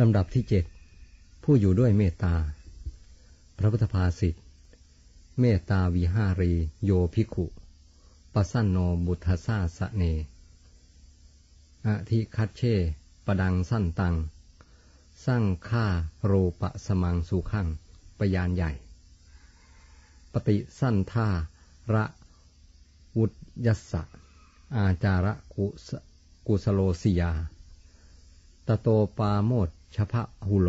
ลำดับที่เจ็ดผู้อยู่ด้วยเมตตา พระพุทธภาษิตเมตตาวิหารีโยภิกขุปสันโนบุทธาสะเน อธิคัตเชปดังสั้นตัง สร้างฆ่าโรปะสมังสุขังปยานใหญ่ ปฏิสั้นท่าระวุตยสสะอาจาระกุสกุสโลสิยา ตโตปาโมด ชพะหุโล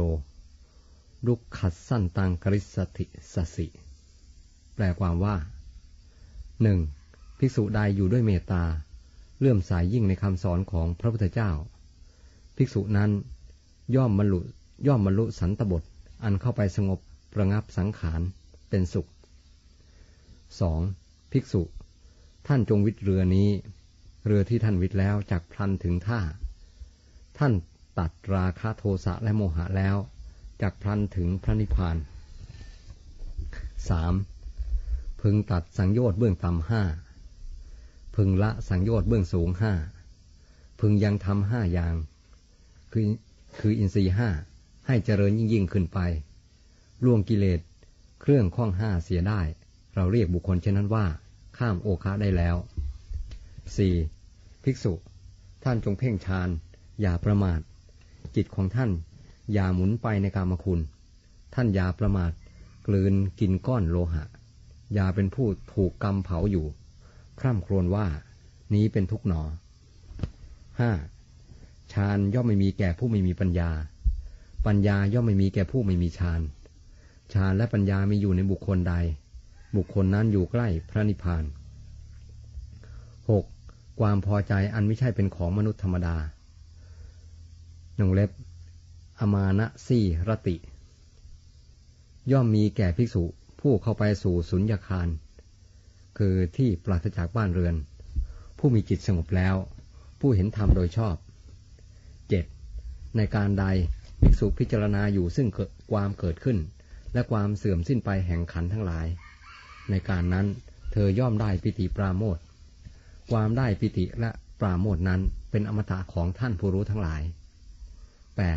ดุขัดสั้นตังกริสติสสิ แปลความว่าหนึ่งภิกษุใดอยู่ด้วยเมตตา เลื่อมสายยิ่งในคำสอนของพระพุทธเจ้า ภิกษุนั้นย่อมบรรลุย่อมบรรลุสันตบท อันเข้าไปสงบประงับสังขารเป็นสุขสองภิกษุ ท่านจงวิทเรือนี้ เรือที่ท่านวิทแล้วจากพลันถึงท่า ท่าน ตัดราคาโทสะและโมหะแล้วจากพลันถึงพระนิพพานสามพึงตัดสังโยชน์เบื้องต่ำห้าพึงละสังโยชน์เบื้องสูงห้าพึงยังทำห้าอย่าง คือคืออินทรีห้าให้เจริญยิ่งยิ่งขึ้นไป ล่วงกิเลสเครื่องข้องห้าเสียได้ เราเรียกบุคคลเช่นนั้นว่า ข้ามโอคาได้แล้ว 4. ภิกษุ ท่านจงเพ่งฌานอย่าประมาท จิตของท่าน อย่าหมุนไปในกามคุณ ท่านอย่าประมาทกลืนกินก้อนโลหะ อย่าเป็นผู้ถูกกรรมเผาอยู่คร่ำครวญว่านี้เป็นทุกหนอห้าฌานย่อมไม่มีแก่ผู้ไม่มีปัญญา ปัญญาย่อมไม่มีแก่ผู้ไม่มีฌานฌานและปัญญามีอยู่ในบุคคลใด บุคคลนั้นอยู่ใกล้พระนิพพานหกความพอใจอันไม่ใช่เป็นของมนุษย์ธรรมดา หนงเล็บ อมานะซี่รติ ย่อมมีแก่ภิกษุผู้เข้าไปสู่สุญญาคาร คือที่ปราศจากบ้านเรือน ผู้มีจิตสงบแล้ว ผู้เห็นธรรมโดยชอบ 7. ในการใดภิกษุพิจารณาอยู่ซึ่งความเกิดขึ้น และความเสื่อมสิ้นไปแห่งขันทั้งหลาย ในการนั้นเธอย่อมได้ปิติปราโมทความได้ปิติและปราโมทนั้นเป็นอมตะของท่านผู้รู้ทั้งหลาย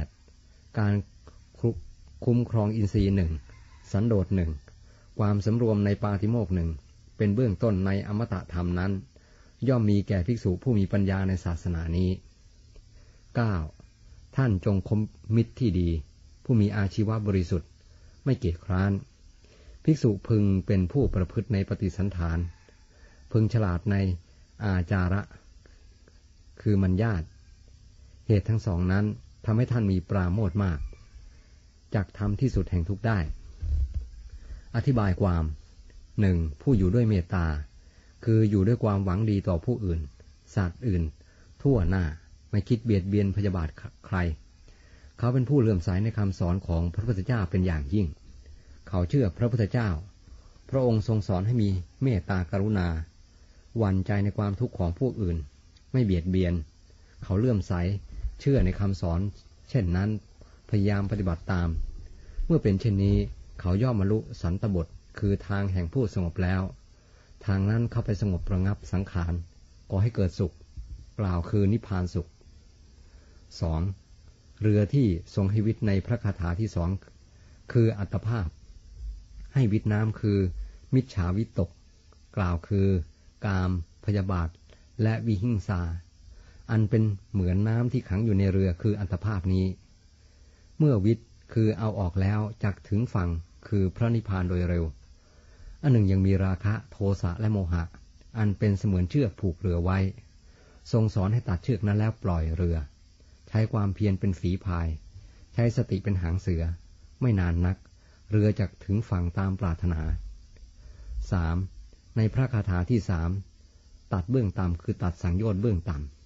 8. การคุ้มครองอินทรีย์หนึ่งสันโดษหนึ่งความสำรวมในปาติโมกหนึ่งเป็นเบื้องต้นในอมตะธรรมนั้น ย่อมมีแก่ภิกษุผู้มีปัญญาในศาสนานี้ 9. ท่านจงคมมิตรที่ดี ผู้มีอาชีวะบริสุทธิ์ ไม่เกียจคร้าน ภิกษุพึงเป็นผู้ประพฤติในปฏิสันฐาน พึงฉลาดในอาจาระ คือมัญญาตเหตุทั้งสองนั้น ทำให้ท่านมีปราโมทมากจากทำที่สุดแห่งทุกได้ อธิบายความหนึ่งผู้อยู่ด้วยเมตตา คืออยู่ด้วยความหวังดีต่อผู้อื่น สัตว์อื่น ทั่วหน้าไม่คิดเบียดเบียนพยาบาทใคร เขาเป็นผู้เลื่อมใสในคำสอนของพระพุทธเจ้าเป็นอย่างยิ่ง เขาเชื่อพระพุทธเจ้า พระองค์ทรงสอนให้มีเมตตากรุณาหวั่นใจในความทุกข์ของผู้อื่น ไม่เบียดเบียน เขาเลื่อมใส เชื่อในคำสอน เช่นนั้นพยายามปฏิบัติตาม เมื่อเป็นเช่นนี้เขาย่อมมรุสันตบทคือทางแห่งผู้สงบแล้ว ทางนั้นเข้าไปสงบระงับสังขารก่อให้เกิดสุข กล่าวคือนิพพานสุข 2. เรือที่ทรงให้วิทยในพระคาถาที่สองคืออัตภาพ ให้วิทยน้ำคือ มิจฉาวิตก กล่าวคือ กาม พยาบาท และวิหิงสา อันเป็นเหมือนน้ำที่ขังอยู่ในเรือคืออัตภาพนี้ เมื่อวิทย์คือเอาออกแล้วจักถึงฝั่งคือพระนิพพานโดยเร็ว อันหนึ่งยังมีราคะโทสะและโมหะ อันเป็นเสมือนเชือกผูกเรือไว้ ทรงสอนให้ตัดเชือกนั้นแล้วปล่อยเรือ ใช้ความเพียรเป็นฝีพาย ใช้สติเป็นหางเสือ ไม่นานนัก เรือจะถึงฝั่งตามปรารถนา 3. ในพระคาถาที่สามตัดเบื้องต่ำคือตัดสังโยชน์เบื้องต่ำ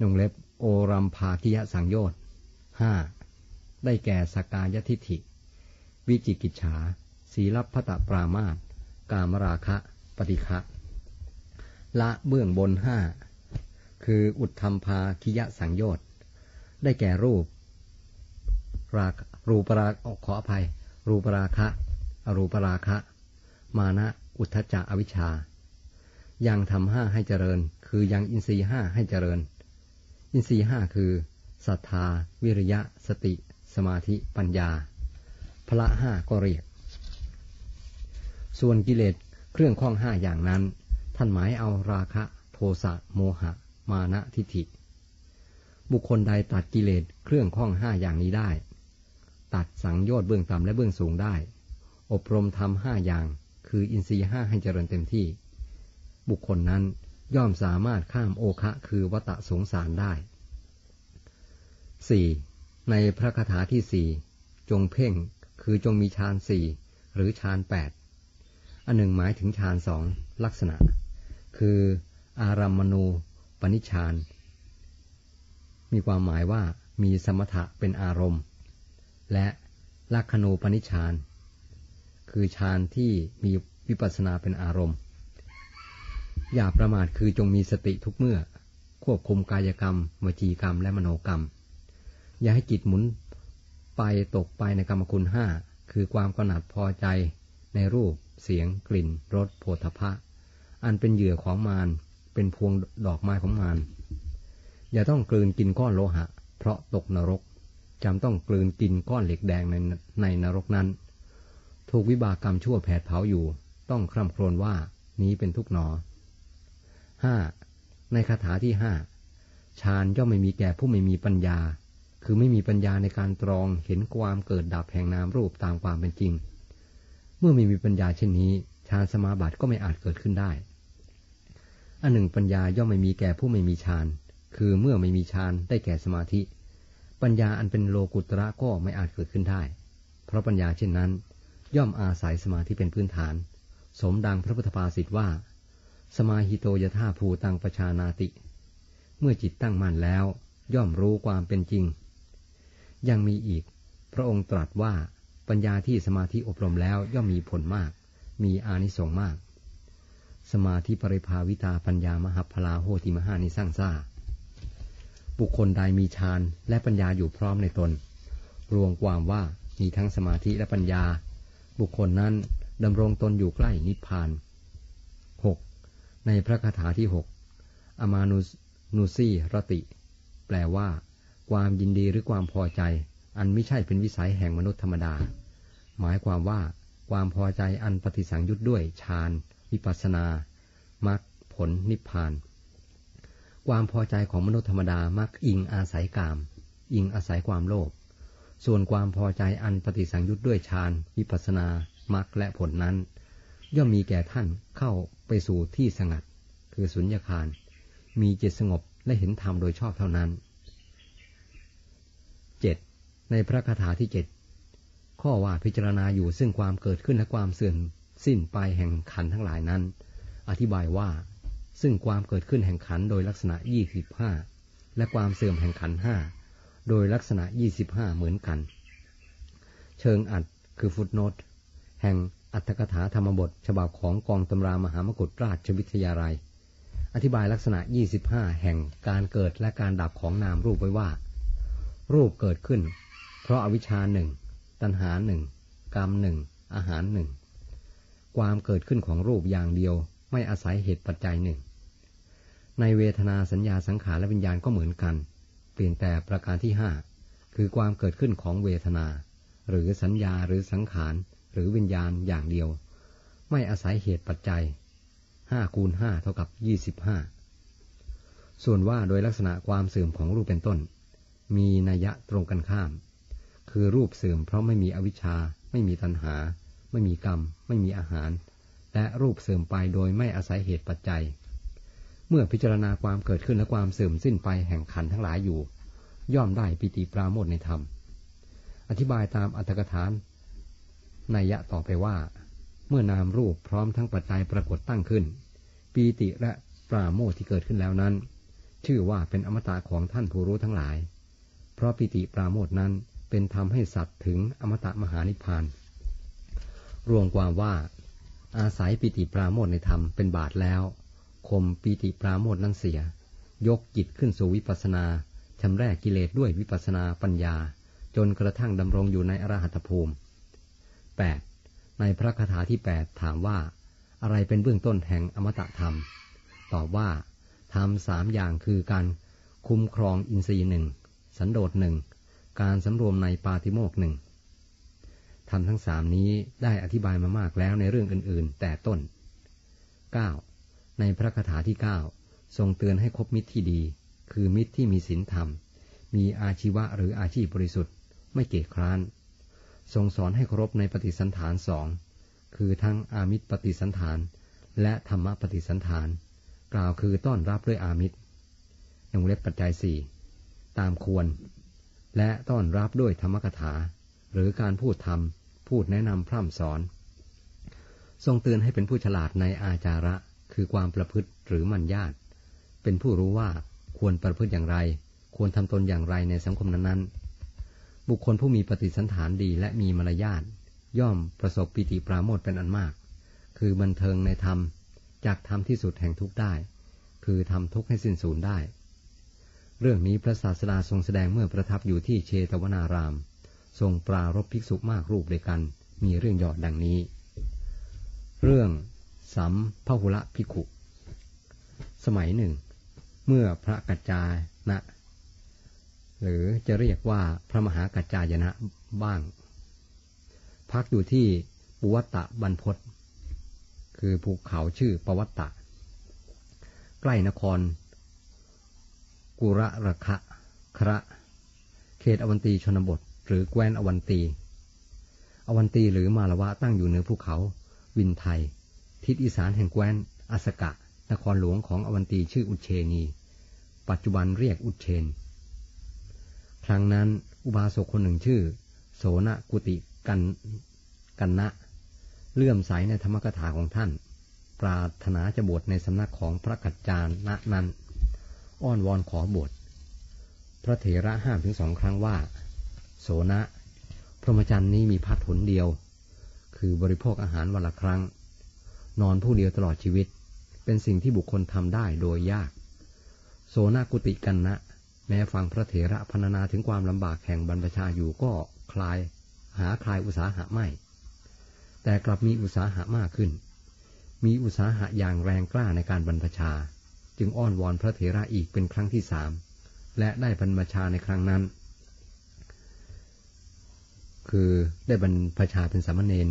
นงเล็บโอรัมภาคิยสังโยชน์ห้าได้แก่สกายทิฐิ วิจิกิจฉา ศีลพัตปรามาตกามราคะ ปฏิฆะละเบื้องบนห้าคืออุทธรรมภาคิยะสังโยชน์ได้แก่รูปรารูปราขออภัย รูปราคะ อรูปราคะ มานะอุทธจะอวิชชา ยังทำห้าให้เจริญ คือยังอินทรีห้าให้เจริญ อินทรีห้าคือศรัทธา วิริยะ สติ สมาธิปัญญา พละห้าก็เรียก ส่วนกิเลสเครื่องข้องห้าอย่างนั้น ท่านหมายเอาราคะ โทสะโมหะ มานะทิฏฐิ บุคคลใดตัดกิเลสเครื่องข้องห้าอย่างนี้ได้ ตัดสังโยชน์เบื้องต่ำและเบื้องสูงได้ อบรมทำห้าอย่าง คืออินทรีย์ห้าให้เจริญเต็มที่ บุคคลนั้น ย่อมสามารถข้ามโอคะคือวัตะสงสารได้ 4. ในพระคาถาที่สี่จงเพ่งคือจงมีฌานสี่หรือฌานแปดอันหนึ่งหมายถึงฌานสองลักษณะ คืออารัมมณูปนิชานมีความหมายว่ามีสมถะเป็นอารมณ์ และลักขณูปนิชานคือฌานที่มีวิปัสสนาเป็นอารมณ์ อย่าประมาทคือจงมีสติทุกเมื่อ ควบคุมกายกรรมวจีกรรมและมโนกรรม อย่าให้จิตหมุนไปตกไปในกรรมคุณห้าคือความกหนัดพอใจในรูป เสียง กลิ่นรสโผฏฐะอันเป็นเหยื่อของมารเป็นพวงดอกไม้ของมารอย่าต้องกลืนกินก้อนโลหะ เพราะตกนรกจำต้องกลืนกินก้อนเหล็กแดงในในนรกนั้น ถูกวิบากกรรมชั่วแผดเผาอยู่ ต้องคร่ำครวญว่านี้เป็นทุกหนอ ห้าในคาถาที่ห้าฌานย่อมไม่มีแก่ผู้ไม่มีปัญญา คือไม่มีปัญญาในการตรองเห็นความเกิดดับแห่งนามรูปตามความเป็นจริง เมื่อไม่มีปัญญาเช่นนี้ฌานสมาบัติก็ไม่อาจเกิดขึ้นได้ อันหนึ่งปัญญาย่อมไม่มีแก่ผู้ไม่มีฌาน คือเมื่อไม่มีฌานได้แก่สมาธิ ปัญญาอันเป็นโลกุตระก็ไม่อาจเกิดขึ้นได้ เพราะปัญญาเช่นนั้น ย่อมอาศัยสมาธิเป็นพื้นฐาน สมดังพระพุทธภาษิตว่า สมาหิโตยธาภูตังประชานาติ เมื่อจิตตั้งมั่นแล้ว ย่อมรู้ความเป็นจริง ยังมีอีก พระองค์ตรัสว่าปัญญาที่สมาธิอบรมแล้วย่อมมีผลมาก มีอานิสงส์มาก สมาธิปริภาวิตาปัญญามหัพลาโหติมหานิสร้างซาบุคคลใดมีฌานและปัญญาอยู่พร้อมในตน รวมความว่ามีทั้งสมาธิและปัญญา บุคคลนั้นดำรงตนอยู่ใกล้นิพพาน ในพระคาถาที่หกอมานุนุสีรติ แปลว่า ความยินดีหรือความพอใจ อันไม่ใช่เป็นวิสัยแห่งมนุษย์ธรรมดา หมายความว่า ความพอใจอันปฏิสังยุตด้วยฌานวิปัสนามรรคผลนิพพาน ความพอใจของมนุษย์ธรรมดามักอิงอาศัยกาม อิงอาศัยความโลภส่วนความพอใจอันปฏิสังยุตด้วยฌานวิปัสนามรรคและผลนั้น ย่อมมีแก่ท่านเข้าไปสู่ที่สงัด คือสุญญาคาร มีจิตสงบและเห็นธรรมโดยชอบเท่านั้น 7. ในพระคาถาที่เจ็ดข้อว่าพิจารณาอยู่ซึ่งความเกิดขึ้นและความเสื่อมสิ้นไปแห่งขันทั้งหลายนั้น อธิบายว่า ซึ่งความเกิดขึ้นแห่งขันโดยลักษณะยี่สิบห้าและความเสื่อมแห่งขันห้าโดยลักษณะยี่สิบห้าเหมือนกัน เชิงอัดคือฟุตโนตแห่ง อัตถกถาธรรมบท ฉบับของกองตำรามหามกุฏราชวิทยาลัย อธิบายลักษณะ 25 แห่งการเกิดและการดับของนามรูปไว้ว่า รูปเกิดขึ้น เพราะอาวิชชาหนึ่งตัณหาหนึ่งกรรมหนึ่งอาหารหนึ่งความเกิดขึ้นของรูปอย่างเดียว ไม่อาศัยเหตุปัจจัยหนึ่ง ในเวทนาสัญญาสังขารและวิญญาณก็เหมือนกัน เปลี่ยนแต่ประการที่ห้าคือความเกิดขึ้นของเวทนา หรือสัญญาหรือสังขาร หรือวิญญาณอย่างเดียว ไม่อาศัยเหตุปัจจัยห้าคูณห้าเท่ากับยี่สิบห้าส่วนว่าโดยลักษณะความเสื่อมของรูปเป็นต้น มีนัยะตรงกันข้าม คือรูปเสื่อมเพราะไม่มีอวิชชา ไม่มีตัณหา ไม่มีกรรม ไม่มีอาหาร และรูปเสื่อมไปโดยไม่อาศัยเหตุปัจจัย เมื่อพิจารณาความเกิดขึ้นและความเสื่อมสิ้นไปแห่งขันทั้งหลายอยู่ ย่อมได้ปิติปราโมทในธรรม อธิบายตามอัตถกถาน นัยยะต่อไปว่า เมื่อนามรูปพร้อมทั้งปัจจัยปรากฏตั้งขึ้น ปีติและปราโมทที่เกิดขึ้นแล้วนั้น ชื่อว่าเป็นอมตะของท่านผู้รู้ทั้งหลาย เพราะปีติปราโมทนั้นเป็นทำให้สัตว์ถึงอมตะมหานิพพาน รวมความว่า อาศัยปีติปราโมทในธรรมเป็นบาทแล้วคมปีติปราโมทนั้นเสีย ยกจิตขึ้นสู่วิปัสนาชำรกกิเลสด้วยวิปัสนาปัญญา จนกระทั่งดำรงอยู่ในอรหัตภูมิ 8. ในพระคาถาที่ 8 ถามว่า อะไรเป็นเบื้องต้นแห่งอมตะธรรม ตอบว่าทำสามอย่างคือการคุ้มครองอินทรีย์หนึ่งสันโดษหนึ่งการสำรวมในปาติโมกหนึ่งทำทั้งสามนี้ได้อธิบายมามากแล้วในเรื่องอื่น ๆ แต่ต้น 9. ในพระคาถาที่ 9 ทรงเตือนให้คบมิตรที่ดี คือมิตรที่มีศีลธรรม มีอาชีวะหรืออาชีพบริสุทธิ์ ไม่เกียจคร้าน ทรงสอนให้เคารพในปฏิสันฐานสองคือทั้งอามิตรปฏิสันฐาน และธรรมปฏิสันฐาน กล่าวคือต้อนรับด้วยอามิตรยงเล็บปัจจัยสี่ตามควร และต้อนรับด้วยธรรมกถา หรือการพูดธรรม พูดแนะนำพร่ำสอน ทรงเตือนให้เป็นผู้ฉลาดในอาจาระคือความประพฤติหรือมัญญาตเป็นผู้รู้ว่าควรประพฤติอย่างไร ควรทำตนอย่างไรในสังคมนั้นๆ บุคคลผู้มีปฏิสันฐานดีและมีมารยาทย่อมประสบปิติปราโมทเป็นอันมาก คือบันเทิงในธรรมจากธรรมที่สุดแห่งทุกได้ คือทำทุกข์ให้สิ้นสูญได้ เรื่องนี้พระศาสดาทรงแสดงเมื่อประทับอยู่ที่เชตวนาราม ทรงปรารบภิกษุมากรูปด้วยกัน มีเรื่องยอดดังนี้ เรื่องสัมพหุละภิกขุ สมัยหนึ่ง เมื่อพระกัจจานะ หรือจะเรียกว่าพระมหากัจจายนะบ้าง พักอยู่ที่ปุวัตตะบรรพศคือภูเขาชื่อปวัตตะ ใกล้นคร กุระระคะคระ เขตอวันตีชนบท หรือแคว้นอวันตี อวันตีหรือมาลวะตั้งอยู่เหนือภูเขา วินไทย ทิศอีสานแห่งแคว้นอสกะ นครหลวงของอวันตีชื่ออุเชนี ปัจจุบันเรียกอุเชน รั้งนั้น อุบาสกคนหนึ่งชื่อ โสนกุติกันกันนะเลื่อมใสในธรรมกถาของท่าน ปรารถนาจะบวชในสำนักของพระกัจจานะนั้น อ้อนวอนขอบวชพระเถระห้ามถึงสองครั้งว่า โสนะ พรหมจรรย์นี้มีพัดหนเดียว คือบริโภคอาหารวันละครั้ง นอนผู้เดียวตลอดชีวิต เป็นสิ่งที่บุคคลทำได้โดยยาก โสนากุติกันนะ แม้ฟังพระเถระพรรณนาถึงความลำบากแห่งบรรพชาอยู่ก็คลายหาคลายอุตสาหะไม่ แต่กลับมีอุตสาหะมากขึ้น มีอุตสาหะอย่างแรงกล้าในการบรรพชา จึงอ้อนวอนพระเถระอีกเป็นครั้งที่สามและได้บรรพชาในครั้งนั้น คือได้บรรพชาเป็นสามเณร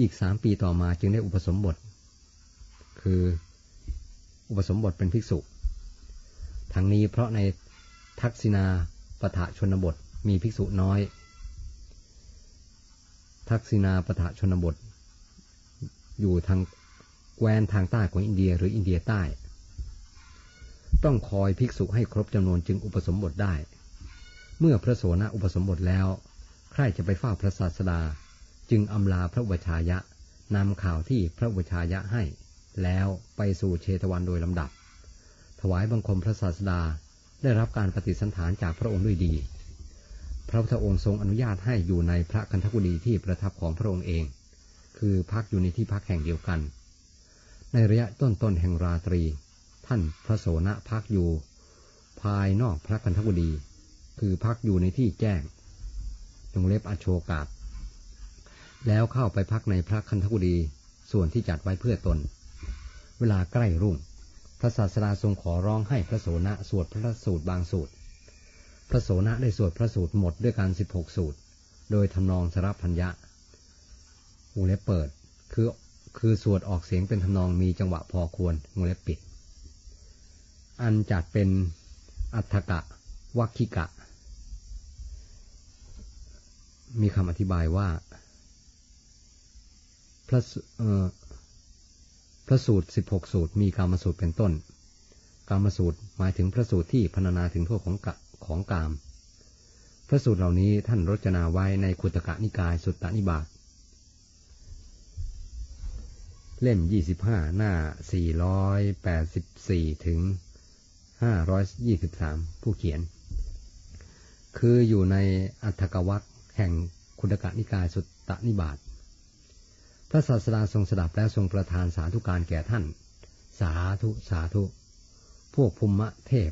อีกสามปีต่อมาจึงได้อุปสมบท คืออุปสมบทเป็นภิกษุ ทั้งนี้เพราะในทักษิณาปถะชนบทมีภิกษุน้อย ทักษิณาปถะชนบท อยู่ทางแคว้นทางใต้ของอินเดียหรืออินเดียใต้ ต้องคอยภิกษุให้ครบจำนวนจึงอุปสมบทได้ เมื่อพระโสนอุปสมบทแล้ว ใครจะไปเฝ้าพระศาสดา จึงอำลาพระวชายะนำข่าวที่พระวชายะให้ แล้วไปสู่เชตวันโดยลำดับ ถวายบังคมพระศาสดาได้รับการปฏิสันฐานจากพระองค์ด้วยดี พระพุทธองค์ทรงอนุญาตให้อยู่ในพระคันธกุฎีที่ประทับของพระองค์เอง คือพักอยู่ในที่พักแห่งเดียวกัน ในระยะต้นๆแห่งราตรี ท่านพระโสนะพักอยู่ ภายนอกพระกันทกุดีคือพักอยู่ในที่แจ้งจงเล็บอโชกาศแล้วเข้าไปพักในพระคันธกุดีส่วนที่จัดไว้เพื่อตน เวลาใกล้รุ่ง พระศาสดาทรงขอร้องให้พระโสนะสวดพระสูตรบางสูตร พระโสนะได้สวดพระสูตรหมดด้วยการสิบหกสูตร โดยทำนองสรพัญญะวงเล็บเปิด คือคือสวดออกเสียงเป็นทำนองมีจังหวะพอควรงเล็บปิด อันจัดเป็นอัฏฐกะวัคคิกะ มีคำอธิบายว่า พระ พระสูตรสิบหกสูตรมีกรรมสูตรเป็นต้นกรรมสูตรหมายถึงพระสูตรที่พรรณนาถึงโทษของกะของกาม พระสูตรเหล่านี้ท่านรจนาไว้ในคุตกะนิกายสุตตนิบาตเล่มยี่สิบห้าหน้าสี่ร้อยแปดสิบสี่ถึงห้าร้อยยี่สิบสามผู้เขียน คืออยู่ในอัฏฐกวักแห่งคุณกะนิกายสุตตนิบาต พระศาสดาทรงสดับและทรงประทานสาธุการแก่ท่าน สาธุสาธุ พวกภูมิเทพ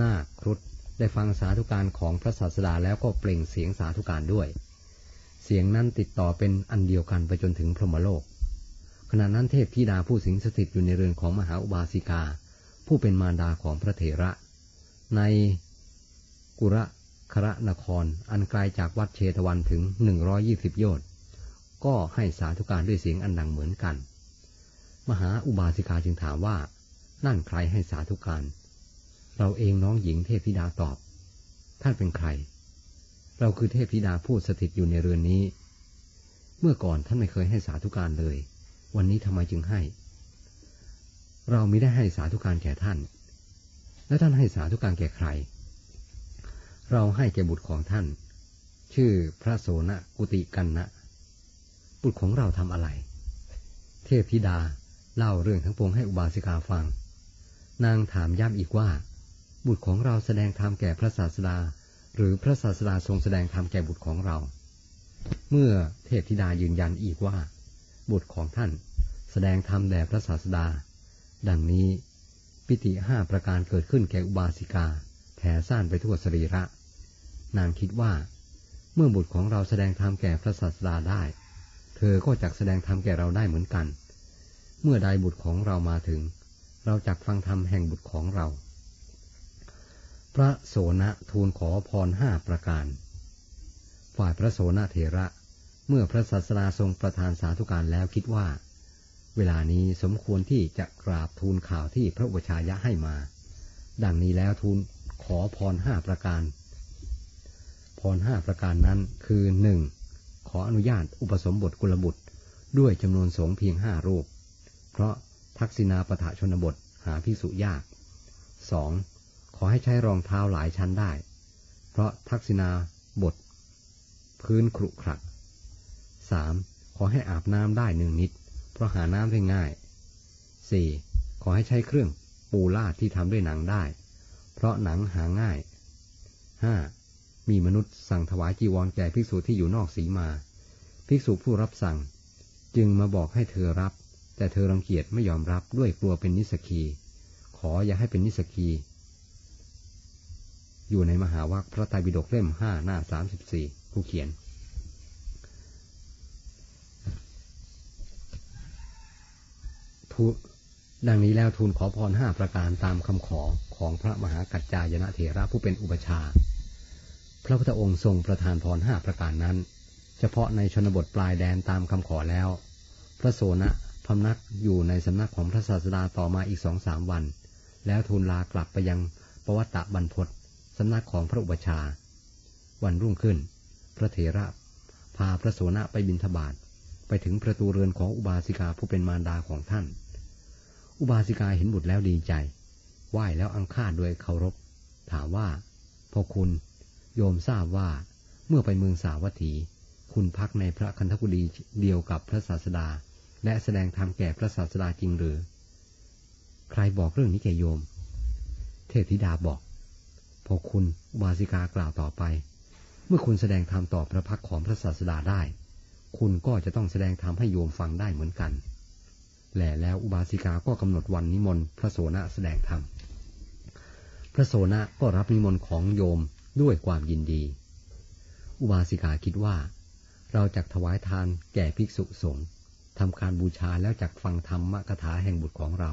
นาคครุฑได้ฟังสาธุการของพระศาสดาแล้วก็เปล่งเสียงสาธุการด้วย เสียงนั้นติดต่อเป็นอันเดียวกันไปจนถึงพรหมโลก ขณะนั้นเทพธิดาผู้สิงสถิตอยู่ในเรือนของมหาอุบาสิกา ผู้เป็นมารดาของพระเถระ ในกุระคระนครอันไกลจากวัดเชตวันถึงหนึ่งร้อยี่สิบโยชน์ ก็ให้สาธุการด้วยเสียงอันดังเหมือนกัน มหาอุบาสิกาจึงถามว่า นั่นใครให้สาธุการ เราเองน้องหญิงเทพธิดาตอบ ท่านเป็นใคร เราคือเทพธิดาผู้สถิตอยู่ในเรือนนี้ เมื่อก่อนท่านไม่เคยให้สาธุการเลย วันนี้ทำไมจึงให้ เราไม่ได้ให้สาธุการแก่ท่าน แล้วท่านให้สาธุการแก่ใคร เราให้แก่บุตรของท่าน ชื่อพระโสนกุติกันนะ บุตรของเราทำอะไร เทพธิดาเล่าเรื่องทั้งปวงให้อุบาสิกาฟัง นางถามย้ำอีกว่า บุตรของเราแสดงธรรมแก่พระศาสดา หรือพระศาสดาทรงแสดงธรรมแก่บุตรของเรา เมื่อเทพธิดายืนยันอีกว่า บุตรของท่านแสดงธรรมแด่พระศาสดา ดังนี้ปิติห้าประการเกิดขึ้นแก่อุบาสิกาแผ่ซ่านไปทั่วสรีระ นางคิดว่า เมื่อบุตรของเราแสดงธรรมแก่พระศาสดาได้ ธอก็จักแสดงธรรมแก่เราได้เหมือนกัน เมื่อใดบุตรของเรามาถึง เราจักฟังธรรมแห่งบุตรของเรา พระโสนะทูลขอพรห้าประการ ฝ่ายพระโสนเถระ เมื่อพระศาสดาทรงประทานสาธุการแล้วคิดว่า เวลานี้สมควรที่จะกราบทูลข่าวที่พระวชายะให้มา ดังนี้แล้วทูลขอพรห้าประการ พรห้าประการนั้นคือหนึ่ง ออนุญาตอุปสมบทกุลบุตร ด้วยจำนวนสงเพียงห้ารูป เพราะทักษิณาปะทะชนบทหาพิสุยากสองขอให้ใช้รองเท้าหลายชั้นได้ เพราะทักษิณาบท พื้นครุขระสามขอให้อาบน้ำได้หนึ่งนิด เพราะหาน้ำได้ง่ายสี่ขอให้ใช้เครื่องปูลาดที่ทำด้วยหนังได้ เพราะหนังหาง่ายห้า มีมนุษย์สั่งถวายจีวรแก่ภิกษุที่อยู่นอกสีมา ภิกษุผู้รับสั่ง จึงมาบอกให้เธอรับ แต่เธอรังเกียจไม่ยอมรับด้วยกลัวเป็นนิสกี ขออย่าให้เป็นนิสกี อยู่ในมหาวัคพระไตรปิฎกเล่มห้าหน้าสามสิบสี่ผู้เขียน ดังนี้แล้วทูลขอพรห้าประการตามคำขอของพระมหากัจจายนะเถระผู้เป็นอุปชา พระพุทธองค์ทรงประทานพรห้าประการนั้น เฉพาะในชนบทปลายแดนตามคำขอแล้ว พระโสนะพำนักอยู่ในสำนักของพระศาสดาต่อมาอีกสองสามวัน แล้วทูลลากลับไปยังปวัตตะบรรพศสำนักของพระอุปชา วันรุ่งขึ้น พระเถระพาพระโสนะไปบินทบาทไปถึงประตูเรือนของอุบาสิกาผู้เป็นมารดาของท่าน อุบาสิกาเห็นบุตรแล้วดีใจ ไหว้แล้วอังคาดด้วยเคารพ ถามว่าพ่อคุณ โยมทราบว่าเมื่อไปเมืองสาวัตถี คุณพักในพระคันธกุฎีเดียวกับพระศาสดา และแสดงธรรมแก่พระศาสดาจริงหรือ ใครบอกเรื่องนี้แก่โยม เทพธิดาบอก พอคุณวาสิกากล่าวต่อไป เมื่อคุณแสดงธรรมต่อพระพักของพระศาสดาได้ คุณก็จะต้องแสดงธรรมให้โยมฟังได้เหมือนกันแหล่แล้วอุบาสิกาก็กำหนดวันนิมนต์พระโสนะแสดงธรรม พระโสนะก็รับนิมนต์ของโยม ด้วยความยินดี อุบาสิกาคิดว่า เราจะถวายทานแก่ภิกษุสงฆ์ทำการบูชาแล้วจักฟังธรรมกถาแห่งบุตรของเรา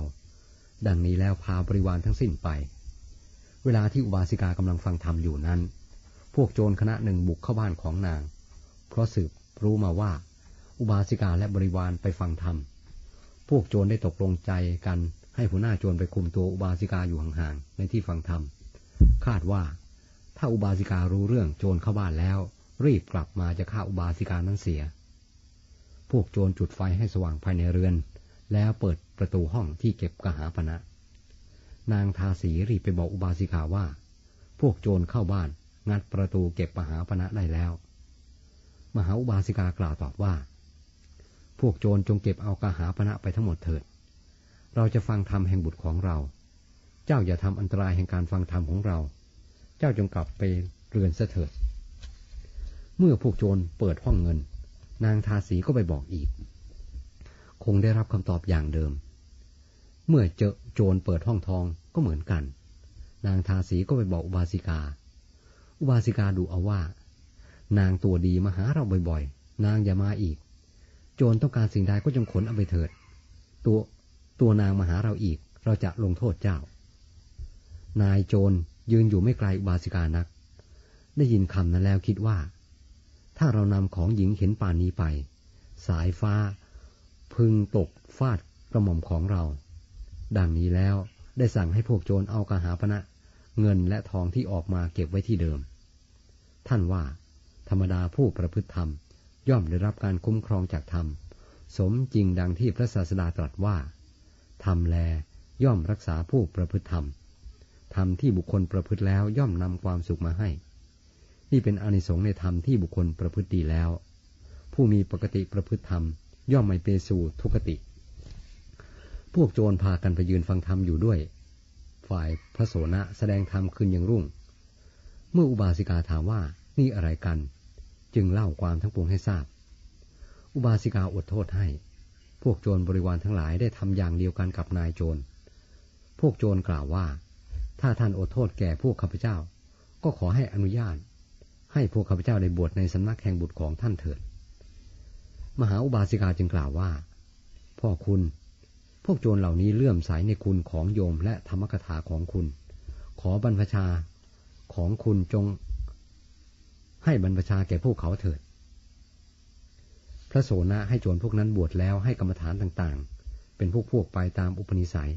ดังนี้แล้วพาบริวารทั้งสิ้นไป เวลาที่อุบาสิกากำลังฟังธรรมอยู่นั้น พวกโจรคณะหนึ่งบุกเข้าบ้านของนาง เพราะสืบรู้มาว่า อุบาสิกาและบริวารไปฟังธรรม พวกโจรได้ตกลงใจกันให้หัวหน้าโจรไปคุมตัวอุบาสิกาอยู่ห่างๆในที่ฟังธรรม คาดว่า ถ้าอุบาสิการู้เรื่องโจรเข้าบ้านแล้ว รีบกลับมาจะฆ่าอุบาสิกานั้นเสีย พวกโจรจุดไฟให้สว่างภายในเรือน แล้วเปิดประตูห้องที่เก็บกหาปณะนางทาสีรีบไปบอกอุบาสิกาว่า พวกโจรเข้าบ้าน งัดประตูเก็บกหาปณะได้แล้ว มหาอุบาสิกากล่าวตอบว่า พวกโจรจงเก็บเอากหาปณะไปทั้งหมดเถิด เราจะฟังธรรมแห่งบุตรของเรา เจ้าอย่าทำอันตรายแห่งการฟังธรรมของเรา เจ้าจงกลับไปเรือนเสถิด เมื่อพวกโจรเปิดห้องเงิน นางทาสีก็ไปบอกอีก คงได้รับคำตอบอย่างเดิม เมื่อเจอโจรเปิดห้องทองก็เหมือนกัน นางทาสีก็ไปบอกอุบาสิกา อุบาสิกาดูเอาว่า นางตัวดีมาหาเราบ่อยๆ นางอย่ามาอีก โจรต้องการสิ่งใดก็จงขนเอาไปเถิด ตัวตัวนางมาหาเราอีก เราจะลงโทษเจ้า นายโจร ยืนอยู่ไม่ไกลอุบาสิกานัก ได้ยินคำนั้นแล้วคิดว่า ถ้าเรานำของหญิงเห็นป่านนี้ไป สายฟ้า พึงตกฟาดกระหม่อมของเรา ดังนี้แล้วได้สั่งให้พวกโจรเอากระหาปณะเงินและทองที่ออกมาเก็บไว้ที่เดิม ท่านว่า ธรรมดาผู้ประพฤติธรรม ย่อมได้รับการคุ้มครองจากธรรม สมจริงดังที่พระศาสดาตรัสว่า ธรรมแลย่อมรักษาผู้ประพฤติธรรม ธรรมที่บุคคลประพฤติแล้วย่อมนำความสุขมาให้ นี่เป็นอนิสงส์ในธรรมที่บุคคลประพฤติดีแล้ว ผู้มีปกติประพฤติธรรม ย่อมไม่เปสู่ทุกติ พวกโจรพากันไปยืนฟังธรรมอยู่ด้วย ฝ่ายพระโสนะแสดงธรรมคืนยังรุ่ง เมื่ออุบาสิกาถามว่านี่อะไรกัน จึงเล่าความทั้งปวงให้ทราบ อุบาสิกาอดโทษให้ พวกโจรบริวารทั้งหลายได้ทำอย่างเดียวกันกับนายโจร พวกโจรกล่าวว่า ถ้าท่านอดโทษแก่พวกข้าพเจ้า ก็ขอให้อนุญาต ให้พวกข้าพเจ้าได้บวชในสำนักแห่งบุตรของท่านเถิด มหาอุบาสิกาจึงกล่าวว่า พ่อคุณ พวกโจรเหล่านี้เลื่อมใสในคุณของโยมและธรรมกถาของคุณ ขอบรรพชาของคุณจง ให้บรรพชาแก่พวกเขาเถิด พระโสนะให้โจรพวกนั้นบวชแล้วให้กรรมฐานต่างๆ เป็นพวกพวกไปตามอุปนิสัย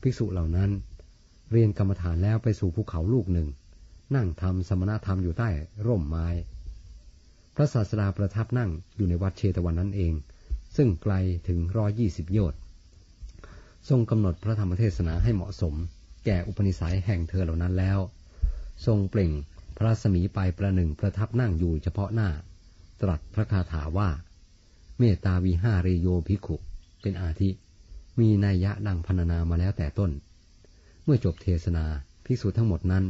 ภิกษุเหล่านั้น เรียนกรรมฐานแล้วไปสู่ภูเขาลูกหนึ่ง นั่งทำสมณธรรมอยู่ใต้ร่มไม้ พระศาสดาประทับนั่งอยู่ในวัดเชตวันนั้นเอง ซึ่งไกลถึงร้อยี่สิบโยชน์ทรงกำหนดพระธรรมเทศนาให้เหมาะสม แก่อุปนิสัยแห่งเธอเหล่านั้นแล้ว ทรงเปล่งพระสมีไปประหนึ่งประทับนั่งอยู่เฉพาะหน้า ตรัสพระคาถาว่า เมตตาวิหาเรโยภิกขุ เป็นอาทิ มีนัยยะดังพรรณนามาแล้วแต่ต้น เมื่อจบเทศนาภิกษุทั้งหมดนั้น